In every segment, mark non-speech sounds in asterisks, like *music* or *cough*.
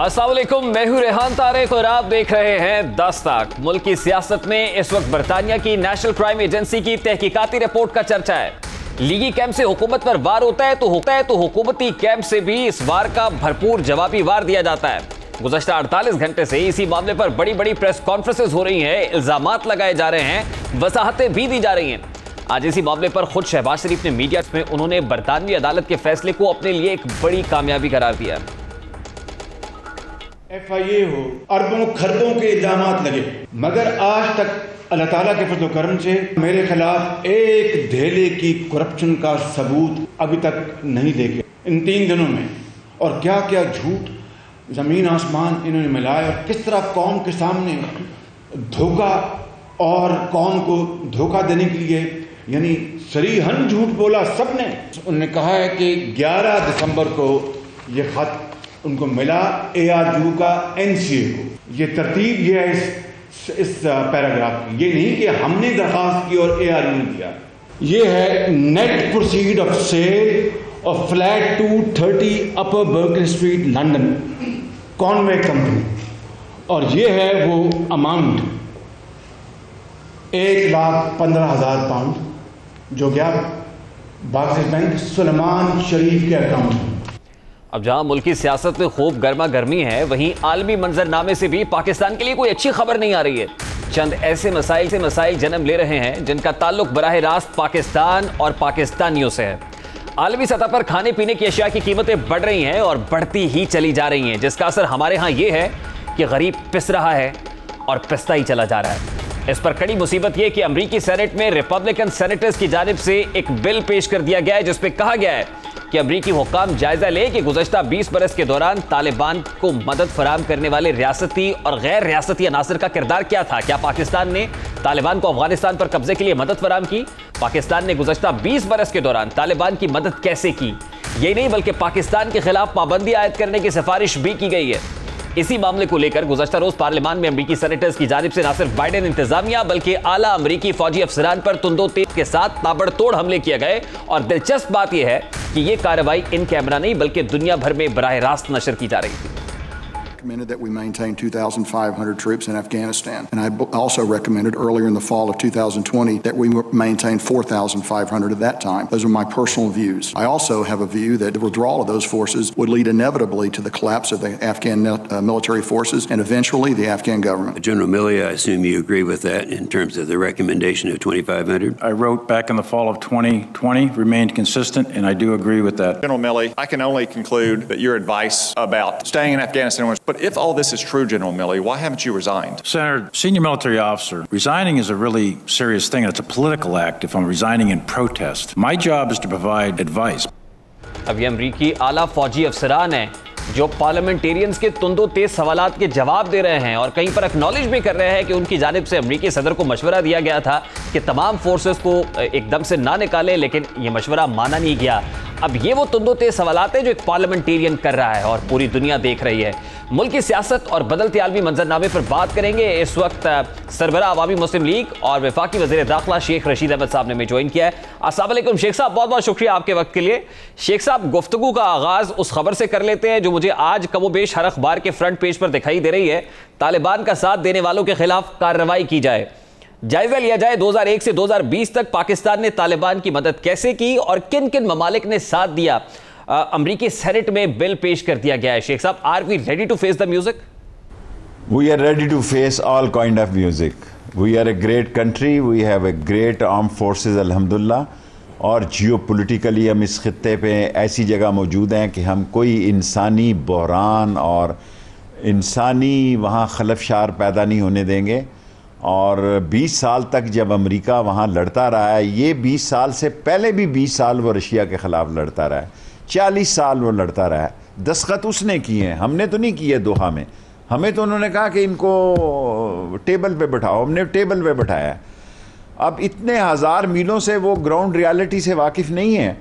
असलम मैं हूँ रेहान तारिक और आप देख रहे हैं दस तक मुल्क की सियासत में इस वक्त बरतानिया की नेशनल क्राइम एजेंसी की तहकीकाती रिपोर्ट का चर्चा है। लीगी कैंप से हुकूमत पर वार होता है तो होता है तो हुकूमती कैंप से भी इस वार का भरपूर जवाबी वार दिया जाता है। गुजशत 48 घंटे से इसी मामले पर बड़ी बड़ी प्रेस कॉन्फ्रेंसेज हो रही हैं इल्ज़ाम लगाए जा रहे हैं, वसाहतें भी दी जा रही हैं। आज इसी मामले पर खुद शहबाज शरीफ ने मीडिया में उन्होंने बरतानवी अदालत के फैसले को अपने लिए एक बड़ी कामयाबी करार दिया। एफ़ आई ए हो, अरबों खरबों के इल्ज़ाम लगे। मगर आज तक अल्लाह ताला के फजल करम से मेरे खिलाफ एक धेले की करप्शन का सबूत अभी तक नहीं देखे। इन तीन दिनों में और क्या क्या झूठ ज़मीन आसमान इन्होंने मिलाया और किस तरह कौम के सामने धोखा और कौम को धोखा देने के लिए, यानी सरीहन झूठ बोला सबने। उन्होंने कहा है कि 11 दिसंबर को ये खत उनको मिला ए आर जू का एन सी ए को। ये तरतीब, ये है इस इस पैराग्राफ की। ये नहीं कि हमने दरखास्त की और ए आर यू दिया ये है net proceed of sale of flat two thirty upper Berkeley street London Conway company और ये है वो अमाउंट एक लाख पंद्रह हज़ार पाउंड जो गया बाक्सिस बैंक सलमान शरीफ के अकाउंट में। अब जहाँ मुल्की सियासत में खूब गर्मा गर्मी है, वहीं आलमी मंजरनामे से भी पाकिस्तान के लिए कोई अच्छी खबर नहीं आ रही है। चंद ऐसे मसाइल से मसाइल जन्म ले रहे हैं, जिनका ताल्लुक बरह रास्त पाकिस्तान और पाकिस्तानियों से है। आलमी सतह पर खाने पीने की अशिया की कीमतें बढ़ रही हैं और बढ़ती ही चली जा रही हैं, जिसका असर हमारे यहाँ ये है कि गरीब पिस रहा है और पिसता ही चला जा रहा है। इस पर कड़ी मुसीबत यह कि अमरीकी सेनेट में रिपब्लिकन सेनेटर्स की जानब से एक बिल पेश कर दिया गया है जिसपे कहा गया है कि अमरीकी हुकाम जायजा ले कि गुजशत 20 बरस के दौरान तालिबान को मदद फराम करने वाले रियासती और गैर रियासती अनासर का किरदार क्या था? क्या पाकिस्तान ने तालिबान को अफ़गानिस्तान पर कब्जे के लिए मदद फराम की? पाकिस्तान ने गुजशत 20 बरस के दौरान तालिबान की मदद कैसे की? यही नहीं, बल्कि पाकिस्तान के खिलाफ पाबंदी आयद करने की सिफारिश भी की गई है। इसी मामले को लेकर गुजशत रोज पार्लियामान में अमरीकी सेनेटर्स की जानब से न सिर्फ़ बाइडन इंतजामिया, बल्कि आला अमरीकी फौजी अफसरान पर तुंदो तेज के साथ ताबड़तोड़ हमले किए गए। और दिलचस्प बात यह है कि यह कार्रवाई इन कैमरा नहीं, बल्कि दुनिया भर में बरह रास्त नशर की जा रही थी। Recommended that we maintain 2,500 troops in Afghanistan. And I also recommended earlier in the fall of 2020 that we maintain 4,500 at that time. Those are my personal views. I also have a view that the withdrawal of those forces would lead inevitably to the collapse of the Afghan uh, military forces and eventually the Afghan government. General Milley, I assume you agree with that in terms of the recommendation of 2,500? I wrote back in the fall of 2020, remained consistent, and I do agree with that. General Milley, I can only conclude that your advice about staying in Afghanistan was but if all this is true, General Milley, why haven't you resigned? Senator, senior military officer, resigning is a really serious thing. It's a political act if I'm resigning in protest. My job is to provide advice. अब ये अमरीकी आला फौजी अफसरान हैं जो parliamentarians के तुंदो तेज सवाल के जवाब दे रहे हैं और कहीं पर एक्नॉलेज भी कर रहे हैं कि उनकी जानब से अमरीकी सदर को मशवरा दिया गया था कि तमाम फोर्सेस को एकदम से ना निकाले लेकिन ये मशवरा माना नहीं गया अब ये वो तुंदो तेज सवाल हैं जो एक पार्लियामेंटेरियन कर रहा है और पूरी दुनिया देख रही है। मुल्क की सियासत और बदलते आलमी मंजरनामे पर बात करेंगे। इस वक्त सरबरा अवामी मुस्लिम लीग और विफाकी वजी दाखिला शेख रशीद अहमद साहब ने हमें ज्वाइन किया है। असलम शेख साहब बहुत बहुत शुक्रिया आपके वक्त के लिए। शेख साहब गुफ्तु का आगाज़ उस खबर से कर लेते हैं जो मुझे आज कमोबेश हर अखबार के फ्रंट पेज पर दिखाई दे रही है। तालिबान का साथ देने वालों के खिलाफ कार्रवाई की जाए। जायजा लिया जाए 2001 से 2020 तक पाकिस्तान ने तालिबान की मदद कैसे की और किन किन ममालिक ने साथ दिया? अमरीकी सेनेट में बिल पेश कर दिया गया है। Sheikh Sahab, are we ready to face the music? We are ready to face all kind of music we are a great country we have a great arm forces अल्हम्दुलिल्लाह और जियो politically हम इस खत्े पे ऐसी जगह मौजूद हैं कि हम कोई इंसानी बहरान और इंसानी वहाँ खलफशार पैदा नहीं होने देंगे। और 20 साल तक जब अमेरिका वहाँ लड़ता रहा है, ये 20 साल से पहले भी 20 साल वो रशिया के ख़िलाफ़ लड़ता रहा है। 40 साल वो लड़ता रहा है। दस्खत उसने किए हैं, हमने तो नहीं किए दोहा में। हमें तो उन्होंने कहा कि इनको टेबल पे बैठाओ, हमने टेबल पे बैठाया अब इतने हज़ार मीलों से वो ग्राउंड रियलिटी से वाकिफ़ नहीं है।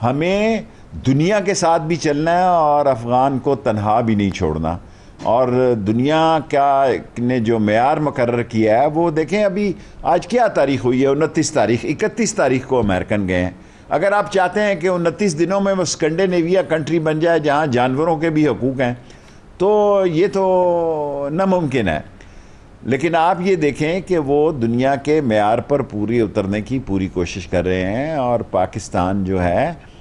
हमें दुनिया के साथ भी चलना है और अफ़गान को तनहा भी नहीं छोड़ना। और दुनिया क्या ने जो मैार मुकर किया है, वो देखें अभी आज क्या तारीख हुई है? उनतीस तारीख, इकतीस तारीख को अमेरिकन गए हैं। अगर आप चाहते हैं कि उनतीस दिनों में वो स्कंडे नेविया कंट्री बन जाए, जहाँ जानवरों के भी हकूक़ हैं तो ये तो नामुमकिन है। लेकिन आप ये देखें कि वो दुनिया के मैार पर पूरी उतरने की पूरी कोशिश कर रहे हैं और पाकिस्तान जो है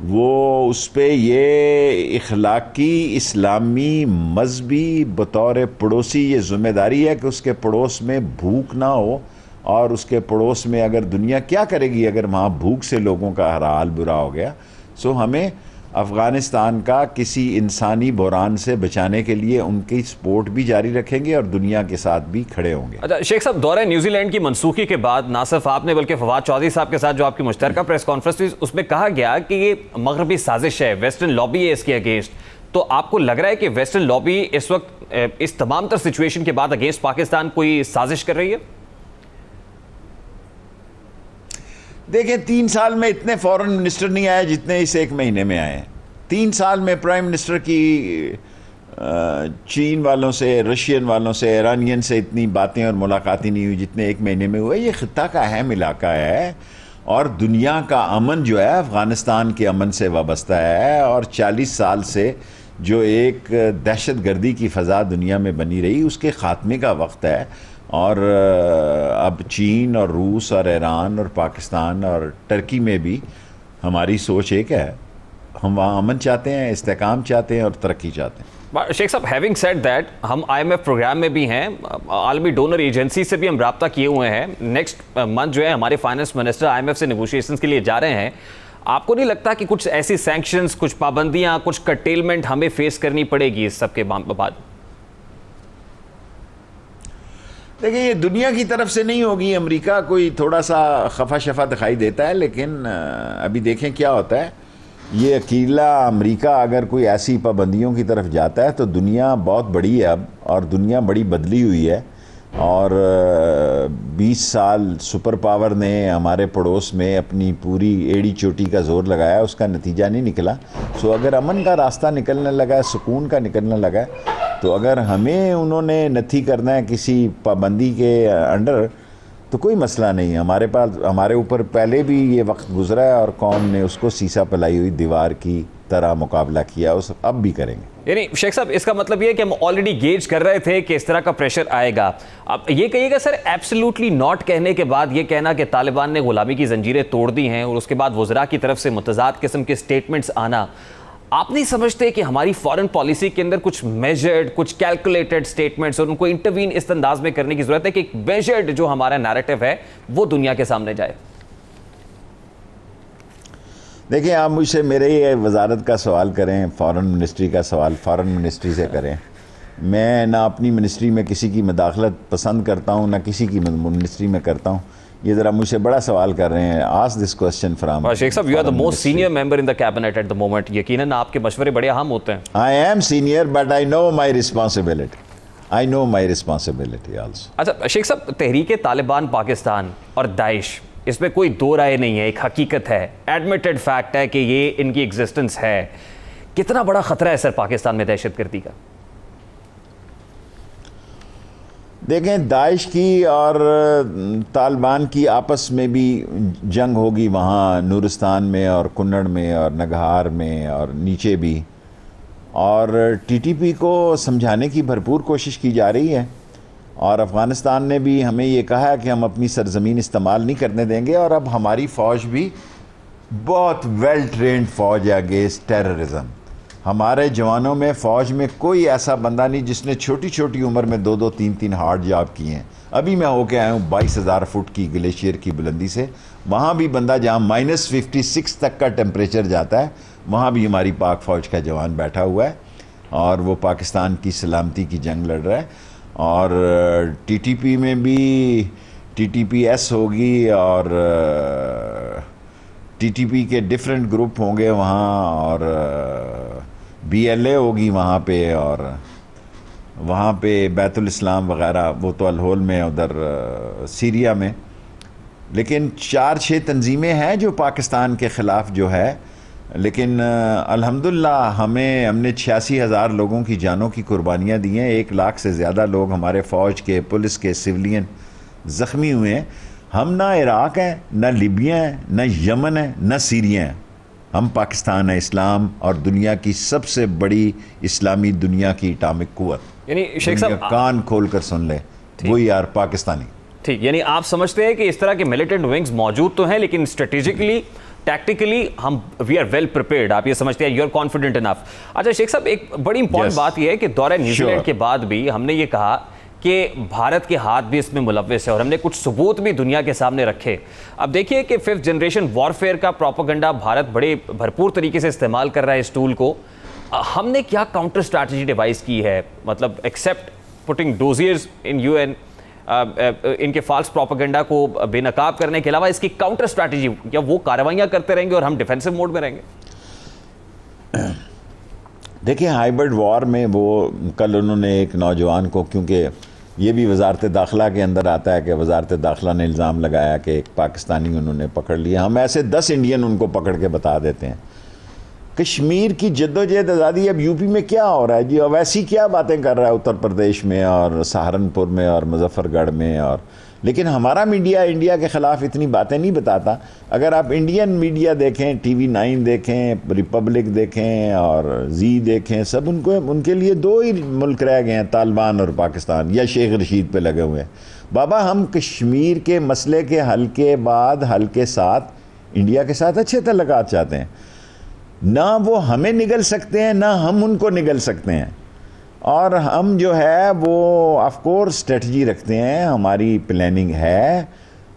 वो उस पर ये इखलाकी इस्लामी मजहबी बतौर पड़ोसी, ये ज़िम्मेदारी है कि उसके पड़ोस में भूख ना हो और उसके पड़ोस में अगर दुनिया क्या करेगी अगर वहाँ भूख से लोगों का हर हाल बुरा हो गया। सो हमें अफ़गानिस्तान का किसी इंसानी बुरान से बचाने के लिए उनकी सपोर्ट भी जारी रखेंगे और दुनिया के साथ भी खड़े होंगे। अच्छा शेख साहब, दौरे न्यूजीलैंड की मनसूखी के बाद ना सिर्फ़ आपने, बल्कि फवाद चौधरी साहब के साथ जो आपकी मुश्तर प्रेस कॉन्फ्रेंस थी उसमें कहा गया कि ये मगरबी साजिश है, वेस्टर्न लॉबी है इसके अगेंस्ट। तो आपको लग रहा है कि वेस्टर्न लॉबी इस वक्त इस तमाम तर सिचुएशन के बाद अगेंस्ट पाकिस्तान कोई साजिश कर रही है? देखें, तीन साल में इतने फॉरेन मिनिस्टर नहीं आए जितने इस एक महीने में आए तीन साल में प्राइम मिनिस्टर की चीन वालों से रशियन वालों से ईरानियन से इतनी बातें और मुलाकातें नहीं हुई जितने एक महीने में हुए। ये ख़त्ता का अहम इलाका है और दुनिया का अमन जो है, अफ़गानिस्तान के अमन से वाबस्ता है और 40 साल से जो एक दहशत गर्दी की फ़ज़ा दुनिया में बनी रही, उसके ख़ात्मे का वक्त है। और अब चीन और रूस और ईरान और पाकिस्तान और टर्की में भी हमारी सोच एक है। हम वहाँ अमन चाहते हैं, इस्तेकाम चाहते हैं और तरक्की चाहते हैं। Sheikh Sahab having said that हम आईएमएफ प्रोग्राम में भी हैं, आलमी डोनर एजेंसी से भी हम रबता किए हुए हैं। नेक्स्ट मंथ जो है, हमारे फाइनेंस मिनिस्टर आईएमएफ से नेगोशिएशंस के लिए जा रहे हैं। आपको नहीं लगता कि कुछ ऐसी सैंक्शंस कुछ पाबंदियाँ, कुछ कटेलमेंट हमें फेस करनी पड़ेगी इस सब के बाद? देखिए, ये दुनिया की तरफ़ से नहीं होगी अमेरिका, कोई थोड़ा सा खफा शफा दिखाई देता है, लेकिन अभी देखें क्या होता है। ये अकेला अमेरिका अगर कोई ऐसी पाबंदियों की तरफ़ जाता है तो दुनिया बहुत बड़ी है अब, और दुनिया बड़ी बदली हुई है। और 20 साल सुपर पावर ने हमारे पड़ोस में अपनी पूरी एड़ी चोटी का ज़ोर लगाया, उसका नतीजा नहीं निकला। सो अगर अमन का रास्ता निकलने लगा है सुकून का निकलने लगा है तो अगर हमें उन्होंने नथी करना है किसी पाबंदी के अंडर तो कोई मसला नहीं। हमारे पास, हमारे ऊपर पहले भी ये वक्त गुजरा है और कौम ने उसको सीसा पलाई हुई दीवार की तरह मुकाबला किया, उस, अब भी करेंगे। यानी शेख साहब, इसका मतलब ये है कि हम ऑलरेडी गेज कर रहे थे कि इस तरह का प्रेशर आएगा। अब ये कहिएगा, सर एब्सोल्युटली नॉट कहने के बाद ये कहना कि तालिबान ने गुलामी की जंजीरें तोड़ दी हैं और उसके बाद वजरा की तरफ़ से मुतजाद किस्म के स्टेटमेंट्स आना। आप नहीं समझते कि हमारी फॉरेन पॉलिसी के अंदर कुछ मेजर्ड कुछ कैलकुलेटेड स्टेटमेंट्स और उनको इंटरवीन इस अंदाज में करने की ज़रूरत है कि एक मेजर्ड जो हमारा नैरेटिव है, वो दुनिया के सामने जाए। देखिए आप मुझसे मेरे ही वजारत का सवाल करें फॉरेन मिनिस्ट्री का सवाल फॉरेन मिनिस्ट्री से करें। मैं ना अपनी मिनिस्ट्री में किसी की मदाखलत पसंद करता हूँ ना किसी की मिनिस्ट्री में करता हूँ। ये जरा मुझसे बड़ा सवाल कर रहे हैं। आज this question from Sheikh Sahab you are the most senior member in the cabinet at the moment यकीनन आपके मशवरे बड़े अहम होते हैं। I am senior but I know my responsibility I know my responsibility also अच्छा शेख साहब तहरीक तालिबान पाकिस्तान और दाइश इसमें कोई दो राय नहीं है, एक हकीकत है एडमिटेड फैक्ट है कि ये इनकी एग्जिस्टेंस है। कितना बड़ा खतरा है सर पाकिस्तान में दहशत गर्दी का? देखें, दाइश की और तालिबान की आपस में भी जंग होगी वहाँ नूरस्तान में और कुन्नड़ में और नगहार में और नीचे भी। और टीटीपी को समझाने की भरपूर कोशिश की जा रही है। और अफ़गानिस्तान ने भी हमें ये कहा है कि हम अपनी सरजमीन इस्तेमाल नहीं करने देंगे और अब हमारी फ़ौज भी बहुत वेल ट्रेंड फ़ौज है अगेंस्ट टेररिज्म हमारे जवानों में, फ़ौज में कोई ऐसा बंदा नहीं जिसने छोटी छोटी उम्र में दो दो तीन तीन हार्ड जॉब किए हैं। अभी मैं होके आया हूँ बाईस हज़ार फुट की ग्लेशियर की बुलंदी से। वहाँ भी बंदा जहाँ माइनस फिफ्टी सिक्स तक का टेम्परेचर जाता है, वहाँ भी हमारी पाक फ़ौज का जवान बैठा हुआ है और वो पाकिस्तान की सलामती की जंग लड़ रहा है। और टीटीपी में भी टीटीपीएस होगी और टीटीपी के डिफरेंट ग्रुप होंगे वहाँ और बीएलए होगी वहाँ पे और वहाँ पे बैतुल इस्लाम वगैरह, वो तो अलहोल में उधर सीरिया में। लेकिन चार छः तंजीमें हैं जो पाकिस्तान के ख़िलाफ़ जो है लेकिन अल्हम्दुलिल्लाह हमें हमने छियासी हज़ार लोगों की जानों की कुर्बानियाँ दी हैं। एक लाख से ज़्यादा लोग हमारे फ़ौज के पुलिस के सिविलियन ज़ख्मी हुए हैं। हम ना इराक़ हैं ना लिबिया हैं ना यमन है ना सीरिया हैं। हम पाकिस्तान है इस्लाम और दुनिया की सबसे बड़ी इस्लामी दुनिया की इटामिक कुत यानी शेख साहब कान खोल कर सुन ले। वो यार पाकिस्तानी। ठीक यानी आप समझते हैं कि इस तरह के मिलिटेंट विंग्स मौजूद तो हैं लेकिन स्ट्रेटेजिकली टैक्टिकली हम वी आर वेल प्रिपेयर्ड आप ये समझते हैं यू आर कॉन्फिडेंट इनफ अच्छा शेख साहब एक बड़ी इंपॉर्टेंट yes. बात यह है कि दौरे न्यूजीलैंड sure. के बाद भी हमने ये कहा कि भारत के हाथ भी इसमें मुलविस है और हमने कुछ सबूत भी दुनिया के सामने रखे अब देखिए कि फिफ्थ जनरेशन वॉरफेयर का प्रोपोगंडा भारत बड़े भरपूर तरीके से इस्तेमाल कर रहा है इस टूल को हमने क्या काउंटर स्ट्रैटेजी डिवाइस की है मतलब except putting dossiers in U N इनके फाल्स प्रोपोगंडा को बेनकाब करने के अलावा इसकी काउंटर स्ट्रैटेजी या वो कार्रवाइयाँ करते रहेंगे और हम डिफेंसिव मोड में रहेंगे? देखिए हाइब्रिड वॉर में वो कल उन्होंने एक नौजवान को, क्योंकि ये भी वजारत दाखिला के अंदर आता है कि वजारत दाखिला ने इल्ज़ाम लगाया कि एक पाकिस्तानी उन्होंने पकड़ लिया। हम ऐसे दस इंडियन उनको पकड़ के बता देते हैं। कश्मीर की जद्दोजहद आज़ादी, अब यूपी में क्या हो रहा है? जी, अब ऐसी क्या बातें कर रहा है उत्तर प्रदेश में और सहारनपुर में और मुजफ्फरगढ़ में और, लेकिन हमारा मीडिया इंडिया के ख़िलाफ़ इतनी बातें नहीं बताता। अगर आप इंडियन मीडिया देखें, टीवी नाइन देखें, रिपब्लिक देखें और जी देखें, सब उनको, उनके लिए दो ही मुल्क रह गए हैं, तालिबान और पाकिस्तान, या शेख रशीद पे लगे हुए हैं। बाबा, हम कश्मीर के मसले के हल के बाद हल के साथ, इंडिया के साथ अच्छे तल्लक चाहते हैं। ना वो हमें निगल सकते हैं, ना हम उनको निगल सकते हैं। और हम जो है, वो ऑफकोर्स स्ट्रेटजी रखते हैं, हमारी प्लानिंग है,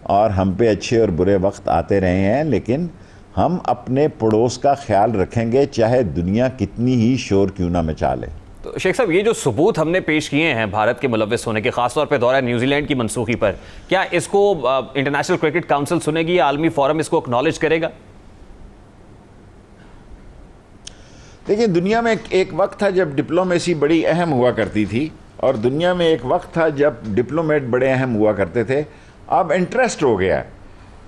और हम पे अच्छे और बुरे वक्त आते रहे हैं, लेकिन हम अपने पड़ोस का ख्याल रखेंगे, चाहे दुनिया कितनी ही शोर क्यों ना मचा ले तो शेख साहब, ये जो सबूत हमने पेश किए हैं भारत के मुलविस होने के, खासतौर पर दौरा न्यूजीलैंड की मनसूखी पर, क्या इसको इंटरनेशनल क्रिकेट काउंसिल सुनेगी या आलमी फोरम इसको एक्नॉलेज करेगा? देखिए, दुनिया में एक वक्त था जब डिप्लोमेसी बड़ी अहम हुआ करती थी और दुनिया में एक वक्त था जब डिप्लोमेट बड़े अहम हुआ करते थे। अब इंटरेस्ट हो गया।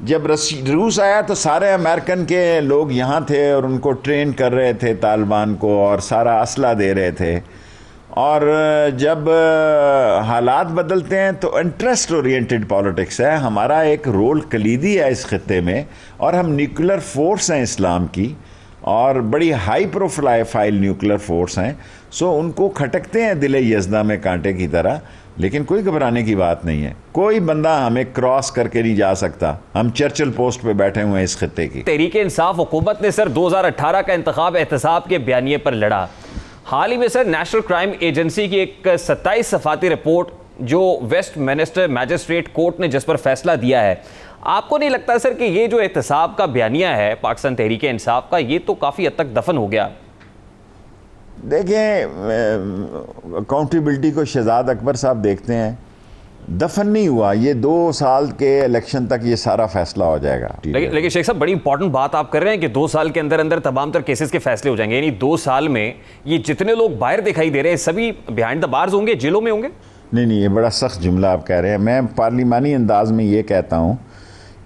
जब रूस आया तो सारे अमेरिकन के लोग यहाँ थे और उनको ट्रेन कर रहे थे तालिबान को और सारा असला दे रहे थे। और जब हालात बदलते हैं तो इंटरेस्ट ओरिएंटेड पॉलिटिक्स है। हमारा एक रोल कलीदी है इस खत्े में और हम न्यूक्लियर फोर्स हैं इस्लाम की। और बड़ी हाई प्रोफ़ाइल न्यूक्लियर फोर्स हैं। सो उनको खटकते हैं दिले यजदा में कांटे की तरह, लेकिन कोई घबराने की बात नहीं है। कोई बंदा हमें क्रॉस करके नहीं जा सकता। हम चर्चल पोस्ट पे बैठे हुए हैं इस खत्े की। तहरीक इंसाफ हुकूमत ने सर 2018 का इंतखब एहतसाब के बयानिए पर लड़ा। हाल ही में सर नेशनल क्राइम एजेंसी की एक सत्ताईस सफाती रिपोर्ट जो वेस्ट मिनिस्टर मैजिस्ट्रेट कोर्ट ने जिस पर फैसला दिया है आपको नहीं लगता सर कि ये जो एहतसाब का बयानिया है पाकिस्तान तहरीक इंसाफ का ये तो काफ़ी हद तक दफन हो गया? देखें अकाउंटेबिलिटी को शहजाद अकबर साहब देखते हैं। दफन नहीं हुआ। ये दो साल के इलेक्शन तक ये सारा फैसला हो जाएगा। लेकिन लेकिन शेख साहब बड़ी इंपॉर्टेंट बात आप कर रहे हैं कि दो साल के अंदर अंदर तमाम तर केसेस के फैसले हो जाएँगे। यानी दो साल में ये जितने लोग बाहर दिखाई दे रहे हैं सभी बिहाइंड द बार्स होंगे जेलों में होंगे? नहीं नहीं ये बड़ा सख्त जुमला आप कह रहे हैं। मैं पार्लिमानी अंदाज में ये कहता हूँ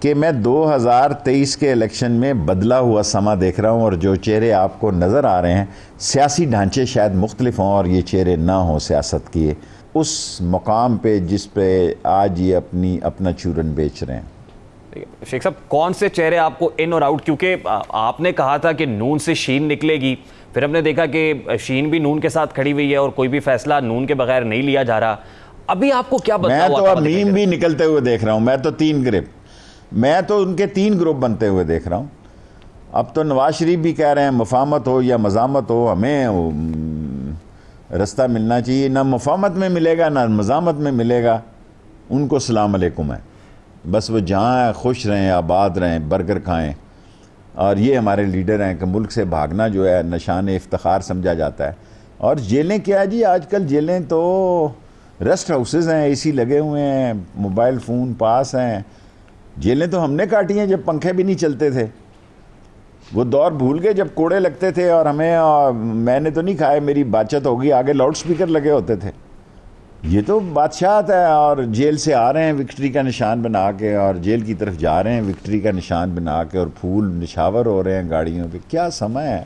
कि मैं 2023 के इलेक्शन में बदला हुआ समा देख रहा हूँ और जो चेहरे आपको नज़र आ रहे हैं सियासी ढांचे शायद मुख्तलिफ़ हों और ये चेहरे ना हों सियासत किए उस मकाम पे जिस पे आज ये अपनी अपना चूरन बेच रहे हैं। शेख साहब कौन से चेहरे आपको इन और आउट? क्योंकि आपने कहा था कि नून से शीन निकलेगी फिर हमने देखा कि शीन भी नून के साथ खड़ी हुई है और कोई भी फैसला नून के बगैर नहीं लिया जा रहा। अभी आपको क्या मैं तो अब नीम भी निकलते हुए देख रहा हूँ मैं तो तीन ग्रिप। मैं तो उनके तीन ग्रुप बनते हुए देख रहा हूँ। अब तो नवाज़ शरीफ भी कह रहे हैं, मफामत हो या मजामत हो, हमें रास्ता मिलना चाहिए। ना मफामत में मिलेगा, ना मजामत में मिलेगा। उनको सलाम अलैकुम है। बस वो जहाँ खुश रहें, आबाद रहें, बर्गर खाएँ। और ये हमारे लीडर हैं कि मुल्क से भागना जो है, नशान इफ्तार समझा जाता है। और जेलें क्या जी, आजकल जेलें तो रेस्ट हाउसेज हैं, एसी लगे हुए हैं, मोबाइल फ़ोन पास हैं। जेलें तो हमने काटी हैं, जब पंखे भी नहीं चलते थे। वो दौर भूल गए, जब कोड़े लगते थे और हमें और मैंने तो नहीं खाए, मेरी बातचीत होगी, आगे लाउड स्पीकर लगे होते थे। ये तो बादशाह है, और जेल से आ रहे हैं विक्ट्री का निशान बना के, और जेल की तरफ़ जा रहे हैं विक्ट्री का निशान बना के, और फूल निशावर हो रहे हैं गाड़ियों पे। क्या समय है?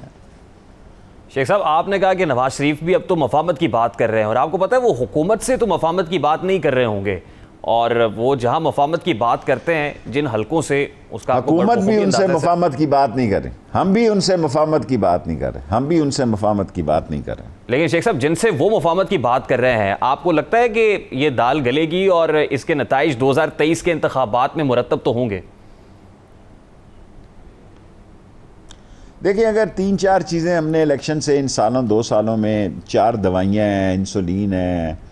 शेख साहब, आपने कहा कि नवाज़ शरीफ भी अब तो मफामत की बात कर रहे हैं, और आपको पता है वो हुकूमत से तो मफामत की बात नहीं कर रहे होंगे। और वो जहाँ मफामत की बात करते हैं जिन हलकों से उसका हुकूमत भी उनसे मफामत की बात नहीं करें। हम भी उनसे मफामत की बात नहीं कर। हम भी उनसे मफामत की बात नहीं कर। रहे लेकिन शेख साहब जिनसे वो मफामत की बात कर रहे हैं आपको लगता है कि ये दाल गलेगी और इसके नतज 2023 के इंतबात में मुरतब तो होंगे? देखिए अगर तीन चार चीज़ें हमने इलेक्शन से इन सालों दो सालों में चार दवाइयाँ हैं इंसुलिन है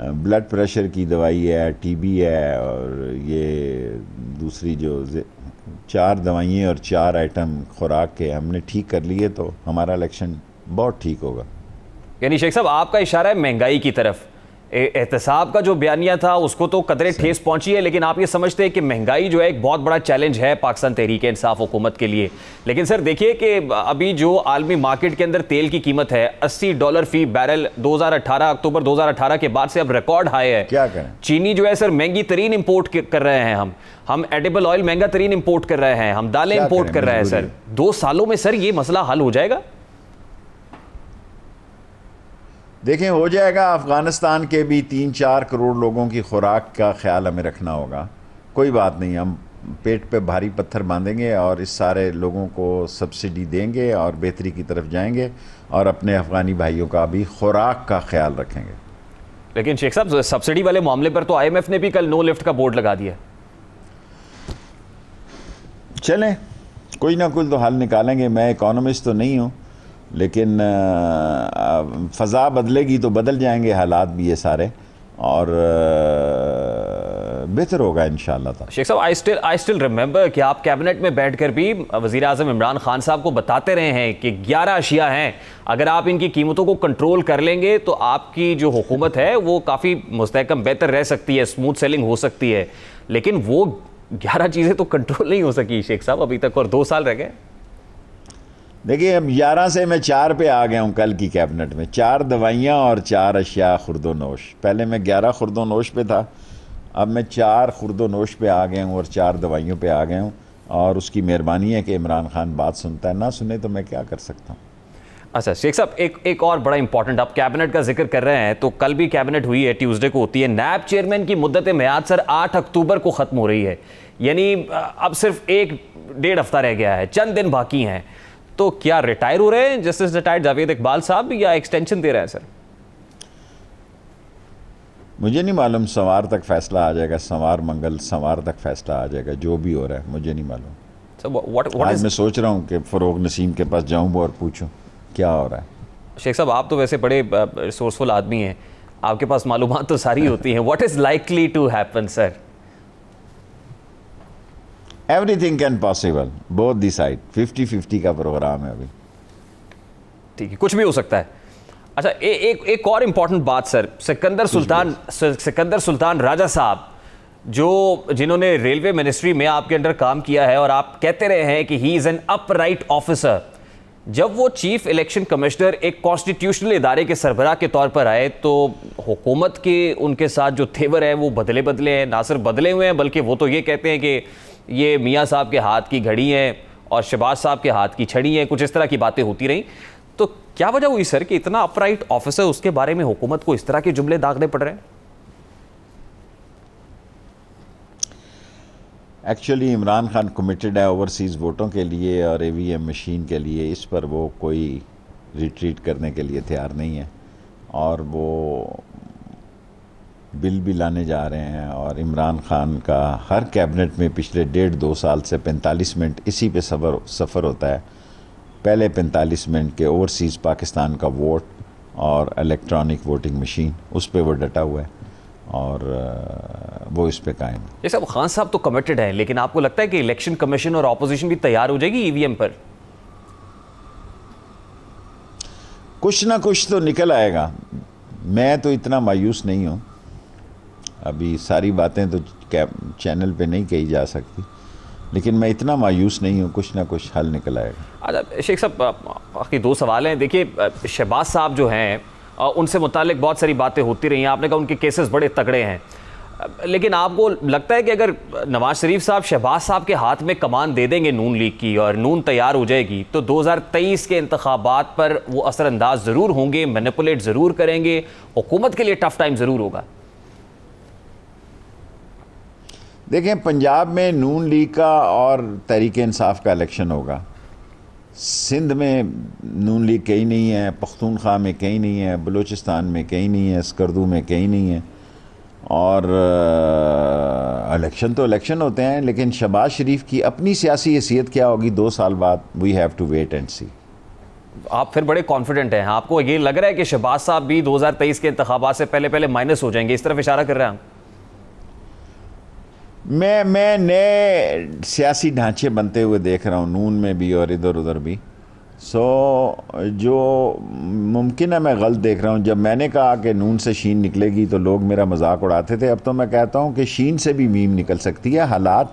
ब्लड प्रेशर की दवाई है टीबी है और ये दूसरी जो चार दवाइयाँ और चार आइटम खुराक के हमने ठीक कर लिए तो हमारा इलेक्शन बहुत ठीक होगा। यानी शेख साहब, आपका इशारा है महँगाई की तरफ़। एहतसाब का जो बयानिया था उसको तो कदरे ठेस पहुँची है लेकिन आप ये समझते हैं कि महँगाई जो है एक बहुत बड़ा चैलेंज है पाकिस्तान तहरीक इंसाफ हुकूमत के लिए। लेकिन सर देखिए कि अभी जो आलमी मार्केट के अंदर तेल की कीमत है 80 डॉलर फ़ी बैरल 2018 अक्टूबर 2018 के बाद से अब रिकॉर्ड हाई है। क्या करें? चीनी जो है सर महँगी तरीन इम्पोर्ट कर रहे हैं हम। हम एडेबल ऑयल महँगा तरीन इम्पोर्ट कर रहे हैं हम दालें इम्पोर्ट कर? रहे हैं सर। दो सालों में सर ये मसला हल हो जाएगा? देखें हो जाएगा अफ़गानिस्तान के भी तीन चार करोड़ लोगों की खुराक का ख्याल हमें रखना होगा। कोई बात नहीं हम पेट पे भारी पत्थर बांधेंगे और इस सारे लोगों को सब्सिडी देंगे और बेहतरी की तरफ़ जाएँगे और अपने अफ़गानी भाइयों का भी खुराक का ख्याल रखेंगे। लेकिन शेख साहब सब्सिडी वाले मामले पर तो आईएमएफ ने भी कल नो लिफ्ट का बोर्ड लगा दिया। चलें कोई ना कोई तो हल निकालेंगे। मैं इकोनॉमिस्ट तो नहीं हूँ। लेकिन फ़ज़ा बदलेगी तो बदल जाएँगे हालात भी ये सारे और बेहतर होगा इन Sheikh Sahab I still I still remember कि आप कैबिनेट में बैठ कर भी वजी अजम इमरान खान साहब को बताते रहे हैं कि 11 अशिया हैं। अगर आप इनकी कीमतों को कंट्रोल कर लेंगे तो आपकी जो हुकूमत है वो काफ़ी मुस्तकम बेहतर रह सकती है स्मूथ सेलिंग हो सकती है। लेकिन वो ग्यारह चीज़ें तो कंट्रोल नहीं हो सकी, शेख साहब, अभी तक और दो साल रह गए। देखिए, अब ग्यारह से मैं चार पे आ गया हूँ कल की कैबिनेट में। चार दवाइयाँ और चार अशिया खुर्दो नोश पहले मैं ग्यारह खुर्दो नोश पे था, अब मैं चार खुर्दो नोश पे आ गया हूँ और चार दवाइयों पे आ गया हूँ और उसकी मेहरबानी है कि इमरान खान बात सुनता है। ना सुने तो मैं क्या कर सकता हूँ? अच्छा शेख साहब, एक एक और बड़ा इंपॉर्टेंट आप कैबिनेट का ज़िक्र कर रहे हैं तो कल भी कैबिनेट हुई है, ट्यूसडे को होती है। नैब चेयरमैन की मुद्दत म्याद सर, आठ अक्टूबर को ख़त्म हो रही है। यानी अब सिर्फ़ एक, डेढ़ हफ़्ता रह गया है, चंद दिन बाकी हैं। तो क्या रिटायर हो रहे हैं? जस्टिस रिटायर्ड जावेद इकबाल साहब या एक्सटेंशन दे रहे हैं सर मुझे नहीं मालूम सवार तक फैसला आ जाएगा सवार मंगल सवार तक फैसला आ जाएगा जो भी हो रहा है मुझे नहीं मालूम। So, what, what आज is... मैं सोच रहा हूँ कि फ़रोग नसीम के पास जाऊँ और पूछूँ क्या हो रहा है? शेख साहब आप तो वैसे बड़े रिसोर्सफुल आदमी हैं। आपके पास मालूम तो सारी *laughs* होती हैं। What is likely to happen sir everything can possible both the side fifty fifty का प्रोग्राम है अभी। ठीक है कुछ भी हो सकता है। अच्छा ए, एक एक और इंपॉर्टेंट बात सर। सिकंदर सुल्तान सिकंदर सुल्तान राजा साहब जो जिन्होंने रेलवे मिनिस्ट्री में आपके अंडर काम किया है और आप कहते रहे हैं कि he is an upright officer जब वो चीफ इलेक्शन कमिश्नर एक कॉन्स्टिट्यूशनल इदारे के सरबराह के तौर पर आए तो हुकूमत के उनके साथ जो थेवर है वो बदले बदले हैं। ना सिर्फ़ बदले हुए हैं बल्कि वो तो ये कहते हैं कि ये मियाँ साहब के हाथ की घड़ी है और शहबाज साहब के हाथ की छड़ी है, कुछ इस तरह की बातें होती रहीं। तो क्या वजह हुई सर कि इतना अपराइट ऑफिसर उसके बारे में हुकूमत को इस तरह के जुमले दागने पड़ रहे हैं? एक्चुअली इमरान खान कमिटेड है ओवरसीज़ वोटों के लिए और एवीएम मशीन के लिए। इस पर वो कोई रिट्रीट करने के लिए तैयार नहीं है। और वो बिल भी लाने जा रहे हैं और इमरान खान का हर कैबिनेट में पिछले डेढ़ दो साल से पैंतालीस मिनट इसी पे सफ़र सफ़र होता है। पहले पैंतालीस मिनट के ओवरसीज़ पाकिस्तान का वोट और इलेक्ट्रॉनिक वोटिंग मशीन उस पर वो डटा हुआ है और वो इस पे कायम ये सब खान साहब तो कमिटेड हैं लेकिन आपको लगता है कि इलेक्शन कमीशन और अपोजिशन भी तैयार हो जाएगी ईवीएम पर? कुछ ना कुछ तो निकल आएगा। मैं तो इतना मायूस नहीं हूँ। अभी सारी बातें तो चैनल पे नहीं कही जा सकती। लेकिन मैं इतना मायूस नहीं हूँ, कुछ ना कुछ हल निकल आएगा। अच्छा शेख साहब बाकी दो सवाल हैं। देखिए शहबाज साहब जो हैं उनसे मुतालिक बहुत सारी बातें होती रही हैं। आपने कहा उनके केसेस बड़े तगड़े हैं। लेकिन आपको लगता है कि अगर नवाज़ शरीफ साहब शहबाज साहब के हाथ में कमान दे देंगे नून लीग की और नून तैयार हो जाएगी तो 2023 के इंतबात पर वो असरअंदाज ज़रूर होंगे, मैनिपुलेट ज़रूर करेंगे। हुकूमत के लिए टफ टाइम ज़रूर होगा। देखें, पंजाब में नून लीग का और तहरीक इंसाफ का इलेक्शन होगा। सिंध में नून लीग कहीं नहीं है, पख्तूनख्वा में कहीं नहीं है, बलूचिस्तान में कहीं नहीं है स्कर्दू में कहीं नहीं है। और इलेक्शन तो इलेक्शन होते हैं, लेकिन शबाज शरीफ की अपनी सियासी हैसियत क्या होगी? दो साल बाद we have to wait and see आप फिर बड़े कॉन्फिडेंट हैं। आपको ये लग रहा है कि शहबाज साहब भी 2023 के इंतबात से पहले पहले माइनस हो जाएँगे। इस तरफ़ इशारा कर रहे हैं मैं मैं नए सियासी ढांचे बनते हुए देख रहा हूँ नून में भी और इधर उधर भी। सो so, जो मुमकिन है मैं गलत देख रहा हूँ। जब मैंने कहा कि नून से शीन निकलेगी तो लोग मेरा मज़ाक उड़ाते थे। अब तो मैं कहता हूँ कि शीन से भी मीम निकल सकती है। हालात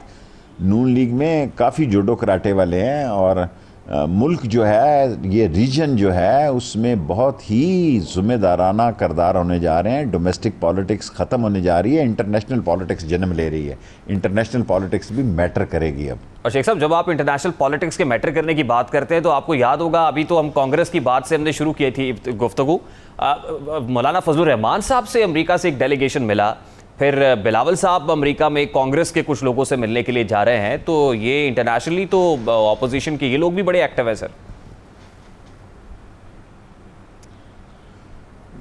नून लीग में काफ़ी जुडो कराटे वाले हैं और मुल्क जो है, ये रीजन जो है, उसमें बहुत ही ज़िम्मेदाराना करदार होने जा रहे हैं। डोमेस्टिक पॉलिटिक्स ख़त्म होने जा रही है इंटरनेशनल पॉलिटिक्स जन्म ले रही है। इंटरनेशनल पॉलिटिक्स भी मैटर करेगी अब। और शेख साहब, जब आप इंटरनेशनल पॉलिटिक्स के मैटर करने की बात करते हैं तो आपको याद होगा, अभी तो हम कांग्रेस की बात से हमने शुरू की थी गुफ्तु मौलाना फजल रहमान साहब से अमरीका से एक डेलीगेशन मिला। फिर बिलावल साहब अमेरिका में कांग्रेस के कुछ लोगों से मिलने के लिए जा रहे हैं तो ये इंटरनेशनली तो ऑपोजिशन के ये लोग भी बड़े एक्टिव हैं सर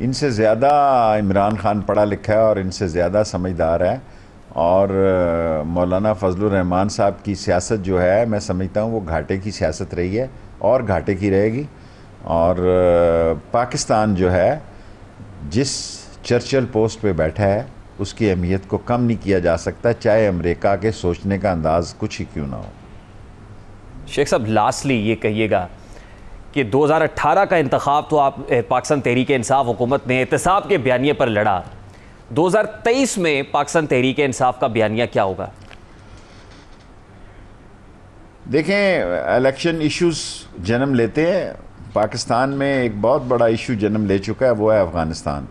इनसे ज़्यादा इमरान खान पढ़ा लिखा है और इनसे ज़्यादा समझदार है। और मौलाना फजल रहमान साहब की सियासत जो है, मैं समझता हूँ वो घाटे की सियासत रही है और घाटे की रहेगी। और पाकिस्तान जो है, जिस चर्चल पोस्ट पे बैठा है उसकी अहमियत को कम नहीं किया जा सकता चाहे अमेरिका के सोचने का अंदाज कुछ ही क्यों ना हो। शेख साहब लास्टली ये कहिएगा कि 2018 का इंतखब तो आप पाकिस्तान तहरीक इंसाफ हुकूमत ने एहतसाब के बयानिए पर लड़ा। 2023 में पाकिस्तान तहरीक इंसाफ का बयानिया क्या होगा? देखें इलेक्शन इश्यूज़ जन्म लेते हैं। पाकिस्तान में एक बहुत बड़ा इशू जन्म ले चुका है वो है अफ़गानिस्तान।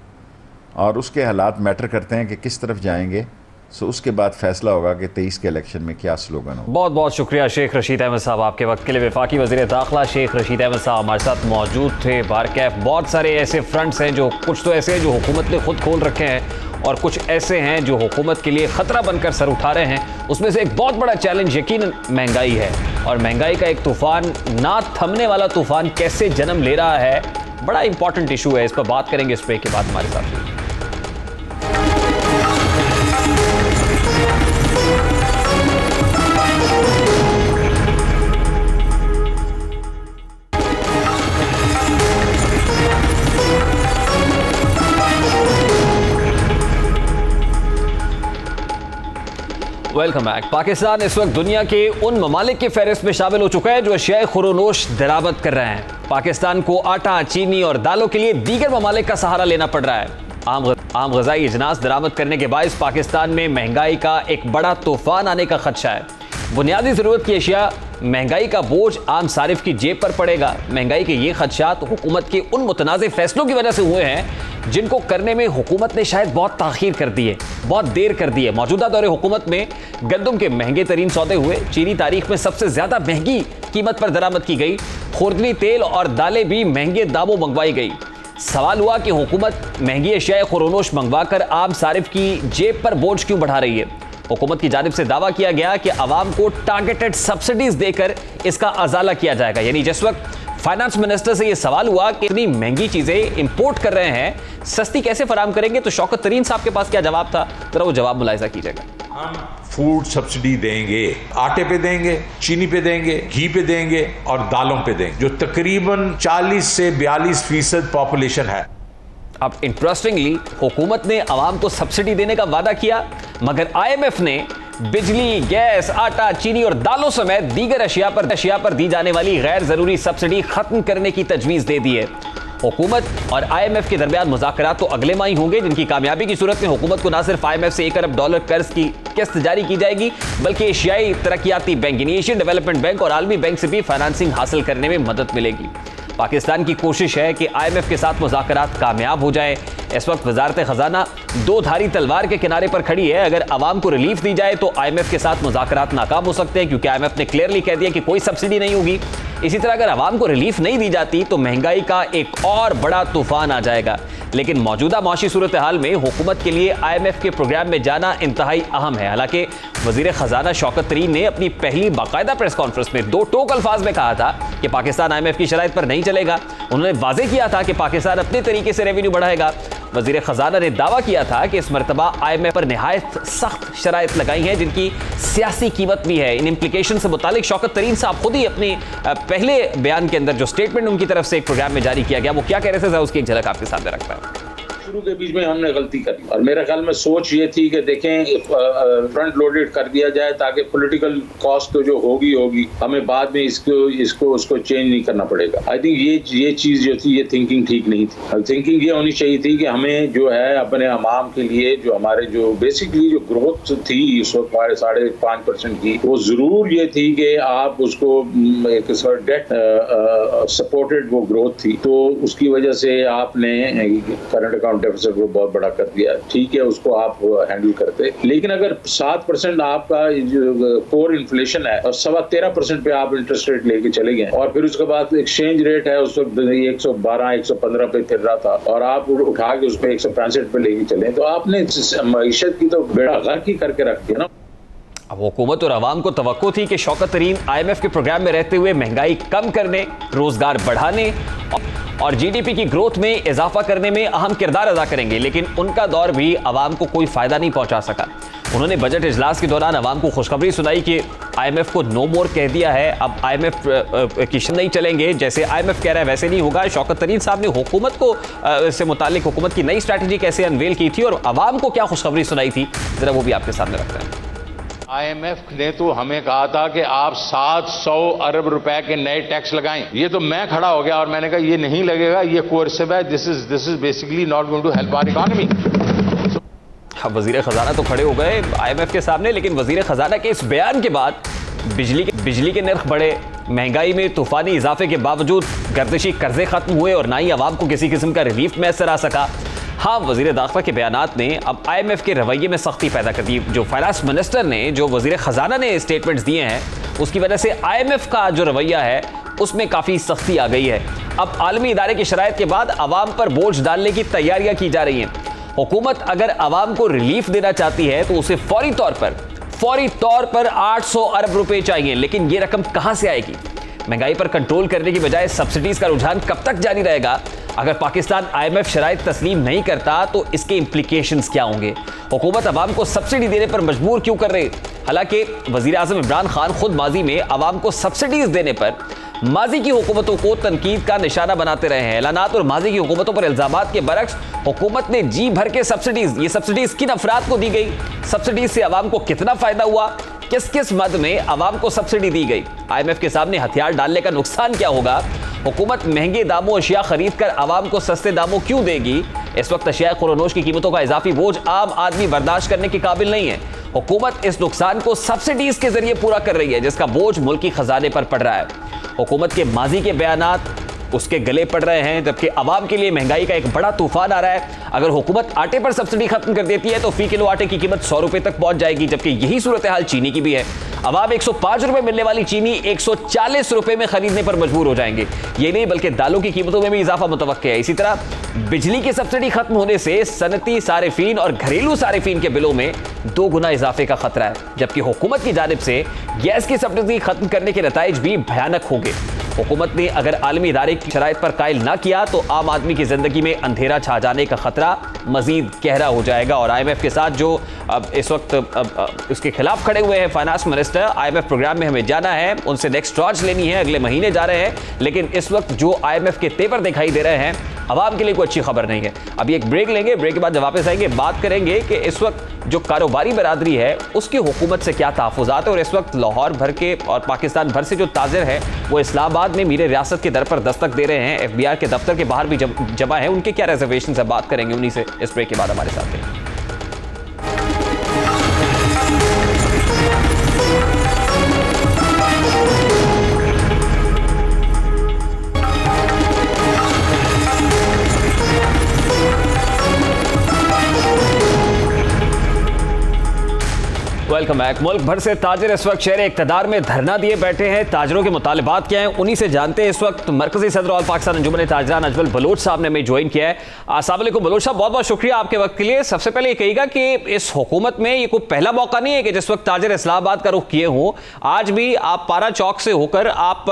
और उसके हालात मैटर करते हैं कि किस तरफ़ जाएँगे। सो उसके बाद फैसला होगा कि तेईस के इलेक्शन में क्या स्लोगन हो बहुत बहुत शुक्रिया शेख रशीद अहमद साहब आपके वक्त के लिए। विफाकी वजी दाखिला शेख रशीद अहमद साहब हमारे साथ मौजूद थे बार कैफ। बहुत सारे ऐसे फ्रंट्स हैं जो कुछ तो ऐसे हैं जो हुकूमत ने खुद खोल रखे हैं और कुछ ऐसे हैं जो हुकूमत के लिए ख़तरा बनकर सर उठा रहे हैं। उसमें से एक बहुत बड़ा चैलेंज यकीन महँगाई है और महँगाई का एक तूफ़ान, ना थमने वाला तूफ़ान कैसे जन्म ले रहा है, बड़ा इंपॉर्टेंट इशू है। इस पर बात करेंगे इस पर के बाद हमारे साथ। वेलकम बैक पाकिस्तान इस वक्त दुनिया के उन ममालिक की फहरिस्त में शामिल हो चुका है जो एशियाई खुरोनोश दरामद कर रहे हैं। पाकिस्तान को आटा, चीनी और दालों के लिए दीगर ममालिक का सहारा लेना पड़ रहा है। आम आम गजाई इजनास दरामद करने के बायस पाकिस्तान में महँगाई का एक बड़ा तूफ़ान आने का खदशा है। बुनियादी ज़रूरत की अशिया, महँगाई का बोझ आम सारिफ की जेब पर पड़ेगा। महँगाई के ये खदशात हुकूमत के उन मुतनाज़ फैसलों की वजह से हुए हैं, जिनको करने में हुकूमत ने शायद बहुत ताखिर कर दी है, बहुत देर कर दी है। मौजूदा दौरे हुकूमत में गंदम के महँगे तरीन सौदे हुए। चीनी तारीख में सबसे ज़्यादा महँगी कीमत पर दरामद की गई। खुर्दनी तेल और दालें भी महँगे दामों मंगवाई गई। सवाल हुआ कि हुकूमत महँगी अशियाए खुरोनोश मंगवा कर आम सारिफ की जेब पर बोझ क्यों बढ़ा रही है? हुकूमत की जानब से दावा किया गया कि आवाम को टारगेटेड सब्सिडीज देकर इसका अजाला किया जाएगा। यानी जिस वक्त फाइनेंस मिनिस्टर से यह सवाल हुआ कि इतनी महँगी चीज़ें इंपोर्ट कर रहे हैं, सस्ती कैसे फराम करेंगे तो शौकत तरीन साहब के पास क्या जवाब था? जरा वो जवाब मुलायजा कीजिएगा। हम फ़ूड सब्सिडी देंगे, आटे पे देंगे, चीनी पे देंगे, घी पे देंगे और दालों पे देंगे, जो तकरीबन 40 से 42 फ़ीसद पॉपुलेशन है। अब इंटरेस्टिंगली हुकूमत ने आवाम को सब्सिडी देने का वादा किया, मगर आईएमएफ ने बिजली, गैस, आटा, चीनी और दालों समेत दीगर अशिया पर अशिया पर दी जाने वाली गैर ज़रूरी सब्सिडी खत्म करने की तजवीज दे दी है। हुकूमत और आईएमएफ के दरमियान मुजाकर तो अगले माह ही होंगे, जिनकी कामयाबी की सूरत में हुकूमत को न सिर्फ़ आईएमएफ से एक अरब डॉलर कर्ज की किस्त जारी की जाएगी, बल्कि एशियाई तरक्याती बैंक एशियन डेवलपमेंट बैंक और आलमी बैंक से भी फाइनेंसिंग हासिल करने में मदद मिलेगी। पाकिस्तान की कोशिश है कि आईएमएफ के साथ मुजाकर कामयाब हो जाए। इस वक्त वजारत खजाना दो धारी तलवार के किनारे पर खड़ी है। अगर आवाम को रिलीफ दी जाए तो आईएमएफ के साथ मुजाकर नाकाम हो सकते हैं, क्योंकि आईएमएफ ने क्लियरली कह दिया कि कोई सब्सिडी नहीं होगी। इसी तरह अगर आवाम को रिलीफ नहीं दी जाती तो महँगाई का एक और बड़ा तूफ़ान आ जाएगा। लेकिन मौजूदा माशी सूरत हाल में हुकूमत के लिए आई एम एफ़ के प्रोग्राम में जाना इंतहाई अहम है। हालाँकि वज़ीर खजाना शौकत तरीन ने अपनी पहली बाकायदा प्रेस कॉन्फ्रेंस में दो टोक अल्फाज में कहा था कि पाकिस्तान आई एम एफ़ की शराइ पर नहीं चलेगा। उन्होंने वाजे किया था कि पाकिस्तान अपने तरीके से रेवेन्यू बढ़ाएगा। वज़ीर खजाना ने दावा किया था कि इस मरतबा आई एम एफ़ पर नहायत सख्त शराइ लगाई हैं, जिनकी सियासी कीमत भी है। इन इम्प्लीकेशन से मुतल शौकत तरीन साहब खुद ही अपने पहले बयान के अंदर जो स्टेटमेंट उनकी तरफ़ से एक प्रोग्राम में जारी किया गया, वो क्या कह रहे थे? उसकी एक झलक आपके सामने रखता है। शुरू के बीच में हमने गलती कर और मेरे ख्याल में सोच ये थी कि देखें फ्रंट लोडेड कर दिया जाए ताकि पॉलिटिकल कॉस्ट तो जो होगी होगी। हमें बाद में इसको इसको, उसको चेंज नहीं करना पड़ेगा। आई थिंक ये ये चीज़ जो थी, ये थिंकिंग ठीक नहीं थी। थिंकिंग ये होनी चाहिए थी कि हमें जो है अपने अमाम के लिए, जो हमारे जो बेसिकली जो ग्रोथ थी इस वक्त साढ़े पाँच परसेंट की, वो ज़रूर ये थी कि आप उसको एक डेट सपोर्टेड वो ग्रोथ थी। तो उसकी वजह से आपने करंट अकाउंट डेफिसिट को बहुत बड़ा कर दिया। ठीक है, उसको आप हैंडल करते। लेकिन अगर सात परसेंट आपका कोर इन्फ्लेशन है और सवा तेरह परसेंट पे आप इंटरेस्ट रेट लेके चले गए और फिर उसके बाद एक्सचेंज रेट है, उस वक्त एक सौ बारह, एक सौ पंद्रह पे फिर रहा था और आप उठा के उस पर एक सौ पैंसठ पे लेके चले। तो आपने मीशत की तो बेड़ा गर्क ही करके रख दिया ना। अब हुकूमत और आवाम को तो थी कि Shaukat Tarin I M F के प्रोग्राम में रहते हुए महँगाई कम करने, रोज़गार बढ़ाने और जीडीपी की ग्रोथ में इजाफा करने में अहम किरदार अदा करेंगे, लेकिन उनका दौर भी आवाम को कोई फ़ायदा नहीं पहुँचा सका। उन्होंने बजट इजलास के दौरान आवाम को खुशखबरी सुनाई कि आईएमएफ को नो मोर कह दिया है, अब आईएमएफ की नहीं चलेंगे। जैसे आईएमएफ कह रहा है, वैसे नहीं होगा। शौकत तरीन साहब ने हुकूमत को से मुतालिक हुकूमत की नई स्ट्रैटेजी कैसे अनवेल की थी और आवाम को क्या खुशखबरी सुनाई थी? जरा वो भी आपके सामने रखते हैं। आईएमएफ ने तो हमें कहा था कि आप 700 अरब रुपए के नए टैक्स लगाएँ। ये तो मैं खड़ा हो गया और मैंने कहा, ये नहीं लगेगा, ये कोर्सिव है this is this is basically not going to help our economy वज़ीर खजाना तो खड़े हो गए आईएमएफ के सामने, लेकिन वज़ीर खजाना के इस बयान के बाद बिजली के बिजली के नर्ख बढ़े। महँगाई में तूफानी इजाफे के बावजूद गर्दिशी कर्जे खत्म हुए और ना ही आवाम को किसी किस्म का रिलीफ मैसर आ सका। हाँ वज़ीर दाखिला के बयान ने अब आई एम एफ़ के रवैये में सख्ती पैदा कर दी। जो फाइनेंस मिनिस्टर ने, जो वज़ीर ख़जाना ने स्टेटमेंट्स दिए हैं, उसकी वजह से आई एम एफ़ का जो रवैया है, उसमें काफ़ी सख्ती आ गई है। अब आलमी इदारे की शराय के बाद आवाम पर बोझ डालने की तैयारियाँ की जा रही हैं। हुकूमत अगर आवाम को रिलीफ देना चाहती है तो उसे फौरी तौर पर, फौरी तौर पर 800 अरब रुपए चाहिए, लेकिन यह रकम कहाँ से आएगी? महँगाई पर कंट्रोल करने की बजाय सब्सिडीज का रुझान कब तक जारी रहेगा? अगर पाकिस्तान आईएमएफ शराइ तस्लीम नहीं करता तो इसके इंप्लीकेशन क्या होंगे? हुकूमत आवाम को सब्सिडी देने पर मजबूर क्यों कर रही? हालाँकि वज़ीर अजम इमरान खान खुद माजी में आवाम को सब्सिडीज देने पर माजी की हुकूमतों को तनकीद का निशाना बनाते रहे हैं। ऐलानात और माजी की हुकूमतों पर इल्ज़ाम के बरक्स हुकूमत ने जी भर के सब्सिडीज ये सब्सिडीज किन अफराद को दी गई? सब्सिडीज से आवाम को कितना फ़ायदा हुआ? किस किस मद में आवाम को सब्सिडी दी गई? आईएमएफ के सामने हथियार डालने का नुकसान क्या होगा? हुकूमत महँगे दामों अशिया खरीद कर आवाम को सस्ते दामों क्यों देगी? इस वक्त अशिया खुरनोश की कीमतों का इजाफी बोझ आम आदमी बर्दाश्त करने के काबिल नहीं है। हुकूमत इस नुकसान को सब्सिडीज के ज़रिए पूरा कर रही है, जिसका बोझ मुल्की खजाने पर पड़ रहा है। हुकूमत के माजी के बयान उसके गले पड़ रहे हैं, जबकि आवाम के लिए महँगाई का एक बड़ा तूफ़ान आ रहा है। अगर हुकूमत आटे पर सब्सिडी खत्म कर देती है तो फ़ी किलो आटे की कीमत सौ रुपए तक पहुँच जाएगी, जबकि यही सूरत हाल चीनी की भी है। अवाम एक सौ रुपए मिलने वाली चीनी एक सौ चालीस रुपए में खरीदने पर मजबूर हो जाएँगे। ये नहीं, बल्कि दालों की कीमतों में भी इजाफा मुतव है। इसी तरह, बिजली की सब्सिडी खत्म होने से सनती सारिफीन और घरेलू सारिफीन के बिलों में दो गुना इजाफे का खतरा है, जबकि हुकूमत की जानब से गैस की सब्सिडी खत्म करने के नतज भी भयानक होंगे। हुकूमत ने अगर आलमी इदारे की शराइ पर कायल ना किया तो आम आदमी की ज़िंदगी में अंधेरा छा जाने का खतरा मजीद गहरा हो जाएगा। और आई एम एफ़ के साथ जो अब इस वक्त अब उसके खिलाफ खड़े हुए हैं finance minister I M F program में हमें जाना है। उनसे नेक्स्ट ट्रॉच लेनी है, अगले महीने जा रहे हैं। लेकिन इस वक्त जो आई एम एफ़ के तेवर दिखाई दे रहे हैं, आवाम के लिए कोई अच्छी खबर नहीं है। अभी एक ब्रेक लेंगे, ब्रेक के बाद जब वापस आएँगे, बात करेंगे कि इस वक्त जो कारोबारी बरदरी है, उसकी हुकूमत से क्या तहफात है? और इस वक्त लाहौर भर के और पाकिस्तान भर से जो ताज़िर है, वो इस्लामाबाद में मीर रियासत के दर पर दस्तक दे रहे हैं। एफ़ बी आर के दफ्तर के बाहर भी जमा है, उनके क्या रिजर्वेशन से बात करेंगे उन्हीं से इस ब्रेक के बाद हमारे साथ। वेलकम बैक मुल्क भर से ताजर इस वक्त शहर इकतदार में धरना दिए बैठे हैं। ताजरों के मुतालबात क्या हैं, उन्हीं से जानते हैं। इस वक्त मरकजी सदर और पाकिस्तान अंजुमन ताजरान अजमल बलोच साहब ने हमें ज्वाइन किया है। असल बलोच साहब, बहुत बहुत शुक्रिया आपके वक्त के लिए। सबसे पहले ये कहिएगा कि इस हुकूमत में ये कोई पहला मौका नहीं है कि जिस वक्त ताजर इस्लामाबाद का रुख किए हों, आज भी आप पारा चौक से होकर आप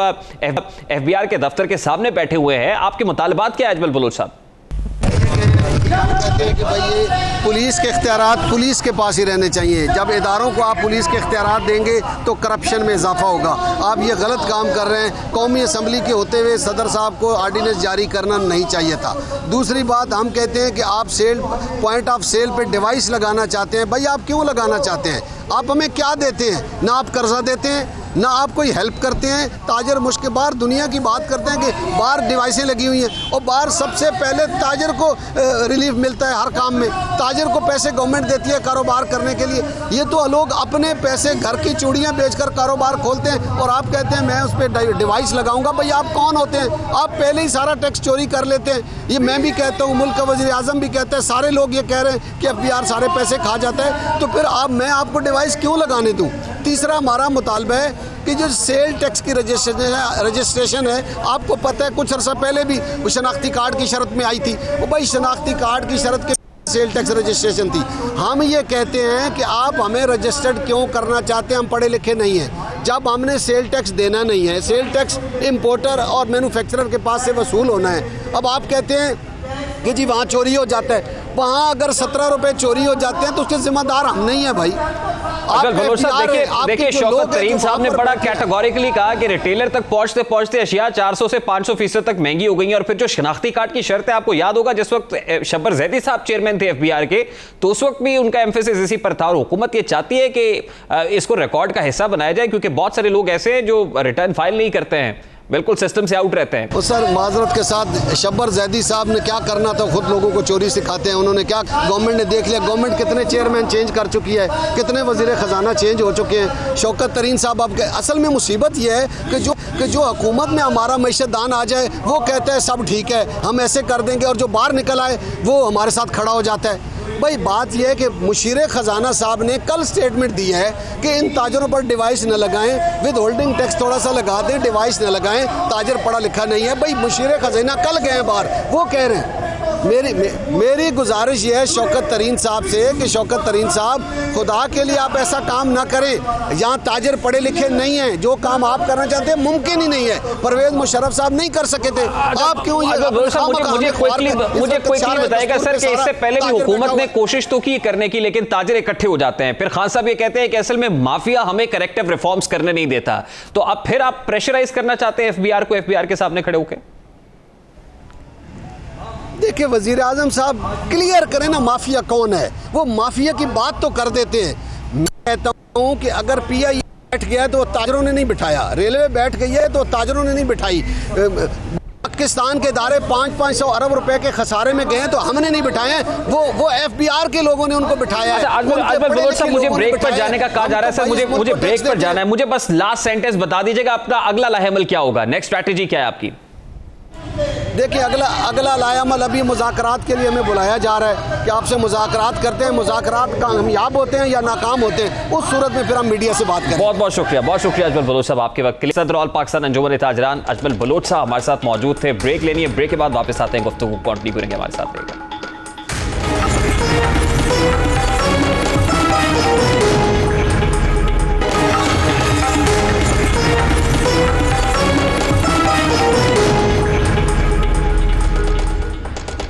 एफ़ बी आर के दफ्तर के सामने बैठे हुए हैं। आपके मुतालबात क्या है अजमल बलोच साहब? पुलिस के अख्तियार पुलिस के पास ही रहने चाहिए। जब इदारों को आप पुलिस के अख्तियार देंगे तो करप्शन में इजाफा होगा। आप ये गलत काम कर रहे हैं। कौमी असम्बली के होते हुए सदर साहब को आर्डीनेंस जारी करना नहीं चाहिए था। दूसरी बात, हम कहते हैं कि आप सेल पॉइंट ऑफ़ सेल पर डिवाइस लगाना चाहते हैं। भाई, आप क्यों लगाना चाहते हैं? आप हमें क्या देते हैं? ना आप कर्जा देते हैं, ना आप कोई हेल्प करते हैं। ताजर मुश्क बाहर दुनिया की बात करते हैं कि बाहर डिवाइसें लगी हुई हैं और बाहर सबसे पहले ताजर को रिलीफ मिलता है हर काम में। ताजर को पैसे गवर्नमेंट देती है कारोबार करने के लिए। ये तो लोग अपने पैसे घर की चूड़ियाँ बेचकर कारोबार खोलते हैं और आप कहते हैं, मैं उस पर डिवाइस लगाऊँगा। भाई, आप कौन होते हैं? आप पहले ही सारा टैक्स चोरी कर लेते हैं। ये मैं भी कहता हूँ, मुल्क का वजी भी कहता है, सारे लोग ये कह रहे हैं कि एफ़ सारे पैसे खा जाता है। तो फिर आप, मैं आपको डिवाइस क्यों लगाने दूँ? तीसरा हमारा मुतालबा है कि जो सेल टैक्स की रजिस्ट्रेशन है रजिस्ट्रेशन है, आपको पता है कुछ अर्सा पहले भी वो शनाख्ती कार्ड की शरत में आई थी। वो भाई, शनाख्ती कार्ड की शरत के सेल टैक्स रजिस्ट्रेशन थी। हम ये कहते हैं कि आप हमें रजिस्टर्ड क्यों करना चाहते हैं? हम पढ़े लिखे नहीं हैं। जब हमने सेल टैक्स देना नहीं है सेल टैक्स इम्पोर्टर और मैन्युफैक्चरर के पास से वसूल होना है, अब आप कहते हैं कि जी वहाँ चोरी हो जाता है। वहाँ अगर सत्रह रुपये चोरी हो जाते हैं तो उसके जिम्मेदार हम नहीं है भाई। देखिए देखिए शौकत करीम साहब ने बड़ा कैटेगोरिकली कहा कि रिटेलर तक पहुँचते पहुँचते अशिया 400 से 500 फ़ीसद तक महँगी हो गई है और फिर जो शनाख्ती कार्ड की शर्त है आपको याद होगा जिस वक्त शब्बर जैदी साहब चेयरमैन थे एफबीआर के तो उस वक्त भी उनका एम्फेसिस इसी पर था और हुकूमत ये चाहती है कि इसको रिकॉर्ड का हिस्सा बनाया जाए क्योंकि बहुत सारे लोग ऐसे हैं जो रिटर्न फ़ाइल नहीं करते हैं। बिल्कुल सिस्टम से आउट रहते हैं। तो सर, माजरत के साथ शब्बर जैदी साहब ने क्या करना था? खुद लोगों को चोरी सिखाते हैं। उन्होंने क्या गवर्नमेंट ने देख लिया? गवर्नमेंट कितने चेयरमैन चेंज कर चुकी है? कितने वज़ीर ख़जाना चेंज हो चुके हैं? शौकत तरीन साहब, अब असल में मुसीबत यह है कि जो कि जो हुकूमत में हमारा मीशतदान आ जाए, वो कहते हैं सब ठीक है, हम ऐसे कर देंगे और जो बाहर निकल आए, वो हमारे साथ खड़ा हो जाता है। भाई बात यह है कि मुशीर ख़जाना साहब ने कल स्टेटमेंट दी है कि इन ताजरों पर डिवाइस न लगाएँ विद होल्डिंग टैक्स थोड़ा सा लगा दें डिवाइस न लगाएँ ताजर पढ़ा लिखा नहीं है। भाई मुशीर ख़जाना कल गए हैं बाहर वो कह रहे हैं। मेरी मे, मेरी गुजारिश ये है शौकत तरीन साहब से कि शौकत तरीन साहब खुदा के लिए आप ऐसा काम ना करें यहाँ ताजर पढ़े लिखे नहीं हैं जो काम आप करना चाहते हैं मुमकिन ही नहीं है। परवेज मुशरफ साहब नहीं कर सके थे। आप क्यों ये मुझे मुझे बताएगा सर कि इससे पहले भी हुकूमत ने कोशिश तो की करने की, लेकिन ताजर इकट्ठे हो जाते हैं। फिर खान साहब ये कहते हैं कि असल में माफिया हमें करेक्टिव रिफॉर्म्स करने नहीं देता। तो अब फिर आप प्रेशराइज करना चाहते हैं एफबीआर को? एफबीआर के सामने खड़े होकर देखिए वज़ीर आज़म साहब क्लियर करें ना माफिया कौन है। वो माफिया की बात तो कर देते हैं। मैं कहता हूँ कि अगर पी बैठ गया है तो ताजरों ने नहीं बिठाया। रेलवे बैठ गई है तो ताजरों ने नहीं बिठाई। पाकिस्तान के दारे पाँच पाँच सौ अरब रुपए के खसारे में गए तो हमने नहीं बिठाए वो वो एफ़ बी आर के लोगों ने उनको बिठाया अच्छा, मुझे ब्रेक पर जाने का कहा जा रहा है सर मुझे मुझे ब्रेक पर जाना है। मुझे बस लास्ट सेंटेंस बता दीजिएगा आपका अगला लाहेमल क्या होगा? नेक्स्ट स्ट्रैटेजी क्या है आपकी? देखिए, अगला अगला लायामल अभी मुजात के लिए हमें बुलाया जा रहा है कि आपसे मुजात करते हैं मुजात कामयाब होते हैं या नाकाम होते हैं, उस सूरत में फिर हम मीडिया से बात करें। बहुत बहुत शुक्रिया। बहुत शुक्रिया अजमल बलोच साहब आपके वक्त के लिए। सदर पाकिस्तान अंजुमन ताजरान अजमल बलोच साहब हमारे साथ मौजूद थे। ब्रेक लेनी है। ब्रेक के बाद वापस आते हैं गुफ्तु कंटिन्यू करेंगे हमारे साथ रहेगा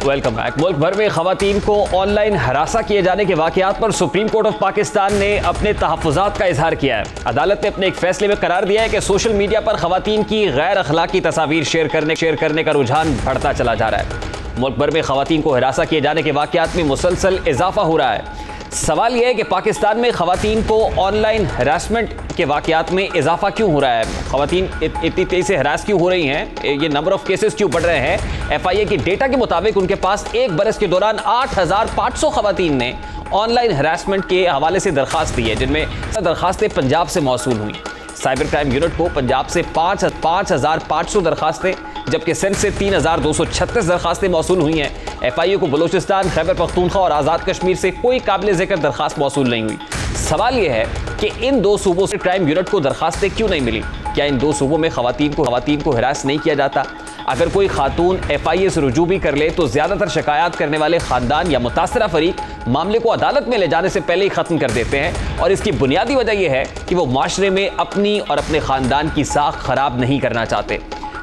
वेलकम बैक मुल्क भर में खातन को ऑनलाइन हरासा किए जाने के वाकत पर सुप्रीम कोर्ट ऑफ़ पाकिस्तान ने अपने तहफात का इजहार किया है। अदालत ने अपने एक फैसले में करार दिया है कि सोशल मीडिया पर खातन की गैर अखलाकी तस्वीर शेयर करने शेयर करने का रुझान बढ़ता चला जा रहा है। मुल्क भर में खातन को हरासा किए जाने के वाकत में मुसलसल इजाफा हो रहा है। सवाल यह है कि पाकिस्तान में खातन को ऑनलाइन हरासमेंट के वाकत में इजाफा क्यों हो रहा है? खातन इतनी तेज़ी से हरास क्यों हो रही हैं? ये नंबर ऑफ़ केसेस क्यों बढ़ रहे हैं? एफ़ आई ए के डेटा के मुताबिक उनके पास एक बरस के दौरान आठ हज़ार पाँच सौ खातन ने ऑनलाइन हरासमेंट के हवाले से दरखास्त दी है, जिनमें दरखास्तें पंजाब से मौसू हुई। साइबर क्राइम यूनिट को पंजाब से पाँच पाँच हज़ार पाँच सौ दरखास्तें, जबकि सिंध से तीन हज़ार दो सौ छत्तीस दरखास्तें मौसू हुई हैं। एफ़ आई ओ को बलोचिस्तान, खैबर पख्तूनखा और आज़ाद कश्मीर से कोई काबिल ज़िक्र दरखास्त मौसू नहीं हुई। सवाल यह है कि इन दो सूबों से क्राइम यूनिट को दरखास्तें क्यों नहीं मिली? क्या इन दो सूबों में खातन को खातन को हरास नहीं किया जाता? अगर कोई खातून एफ़ आई एस रुजू भी कर ले तो ज़्यादातर शिकायत करने वाले खानदान या मुतासरा फरीक मामले को अदालत में ले जाने से पहले ही खत्म कर देते हैं। और इसकी बुनियादी वजह यह है कि वो माशरे में अपनी और अपने खानदान की साख खराब नहीं करना चाहते।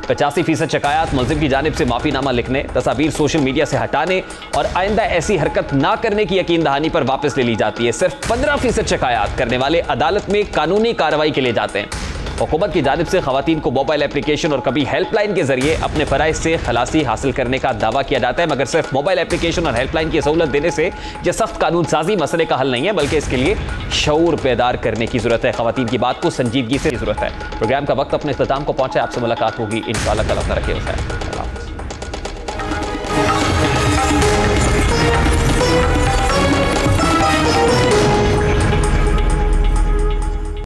पचासी फ़ीसद शिकायत मुलजिम की जानब से माफीनामा लिखने, तस्वीर सोशल मीडिया से हटाने और आइंदा ऐसी हरकत ना करने की यकीन दहानी पर वापस ले ली जाती है। सिर्फ़ पंद्रह फ़ीसद शिकायत करने वाले अदालत में कानूनी कार्रवाई के लिए जाते हैं। हुकूमत की जानब से खातन को मोबाइल एप्लीकेशन और कभी हेल्पलाइन के ज़रिए अपने फ़राइज से खलासी हासिल करने का दावा किया जाता है, मगर सिर्फ़ मोबाइल एप्लीकेशन और हेल्पलाइन की सहूलत देने से यह सख्त कानून साजी मसले का हल नहीं है, बल्कि इसके लिए शौर पैदार करने की ज़रूरत है। खातन की बात को संजीदगी से ज़रूरत है। प्रोग्राम का वक्त अपने अख्ताम को पहुँचे आपसे मुलाकात होगी। इन शाला अपना रखे हुए